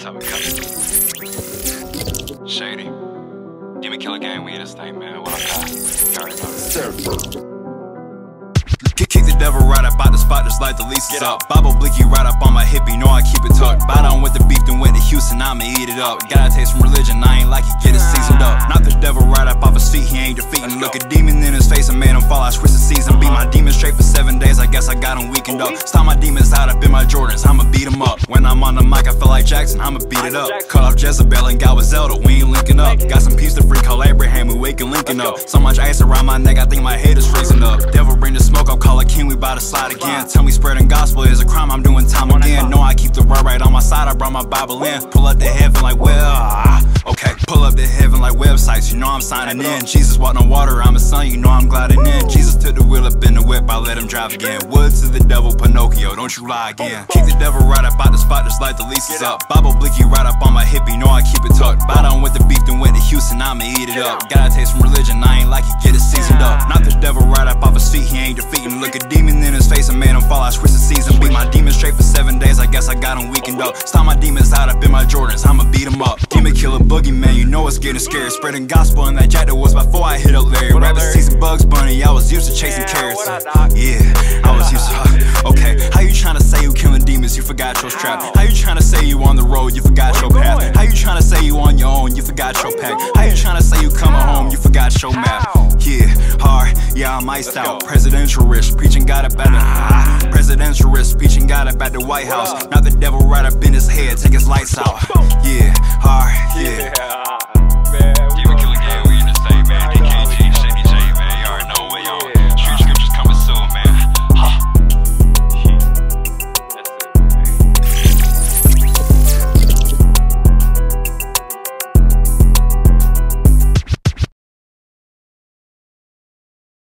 That's how it. Shady. Demon Killer Gang, we in this thing, man. What up, guy? You already know. Kick, kick the devil right up out the spot, just like the lease is up. Bible blicky right up on my hip, you know I keep it tucked. Bow down with the beef, then went to Houston, I'ma eat it up. Got a taste from religion, I ain't like it, get it seasoned up. Knock the devil right up off his feet, he ain't defeating. Look a demon in his face and made him fall, I switched guess I got him weakened up. Stop my demons out up in my Jordans, I'ma beat him up. When I'm on the mic, I feel like Jackson, I'ma beat it up. Cut off Jezebel and got with Zelda, we ain't linking up. Got some peace to free, call Abraham, we waking linking up. So much ice around my neck, I think my head is freezing up. Devil bring the smoke, I'll call a king, we bout to slide again. Tell me spreading gospel is a crime, I'm doing time again. Know I keep the right right on my side, I brought my Bible in. Pull up to heaven like, well, ah, okay. Pull up to heaven like websites, you know I'm signing in. Jesus walked on water, I'm son, you know I'm gliding in. Jesus took the wheel up in the whip, I let him drive again. Woods to the devil, Pinocchio, don't you lie again. Kick the devil right up out the spot, just like the lease is up. Bible blicky right up on my hip, you know I keep it tucked. Down with the beef, then went to Houston, I'ma eat it up. Got a taste from religion, I ain't like it, get it seasoned up. Knock the devil right up off his feet, he ain't defeating. Look a demon in his face and made him fall, I switched the season. Beat my demon straight for seven days, I guess I got him weakened up. Stop my demons out up in my boogeyman, you know it's getting scary. Spreading gospel in that jack that was before I hit up Larry. Rapping season Bugs Bunny, I was used to chasing carrots. Yeah, I was used to. Okay, how you trying to say you killing demons? You forgot your strap. How you trying to say you on the road? You forgot your path. How you trying to say you on your own? You forgot your pack. How you trying to say you coming home? You forgot your map. Yeah, hard. Yeah, I'm iced out. Presidential risk, preaching God about at the presidential risk, preaching God about the White House. Not the devil right up in his head, take his lights out. Yeah, hard. Yeah.